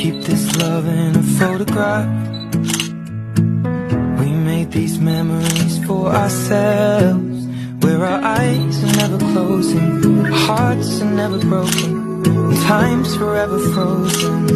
keep this love in a photograph. We made these memories for ourselves. Where our eyes are never closing Hearts are never broken Time's forever frozen.